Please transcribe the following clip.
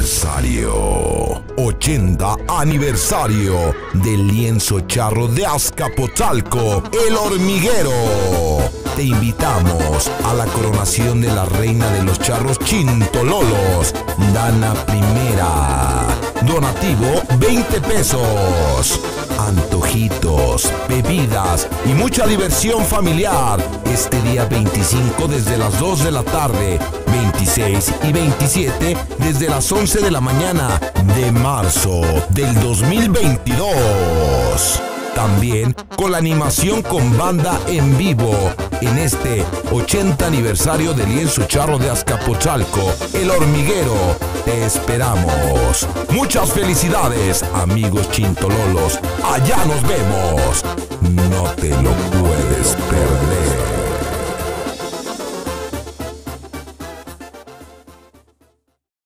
80 aniversario. 80 aniversario del lienzo charro de Azcapotzalco, el hormiguero. Te invitamos a la coronación de la reina de los charros Chintololos, Dana Primera. Donativo 20 pesos. Antojitos, bebidas y mucha diversión familiar. Este día 25 desde las 2 de la tarde, 26 y 27 desde las 11 de la mañana de marzo del 2022. También con la animación con banda en vivo en este 80 aniversario del lienzo charro de Azcapotzalco, El Hormiguero. Te esperamos. Muchas felicidades, amigos chintololos. Allá nos vemos. No te lo puedes perder.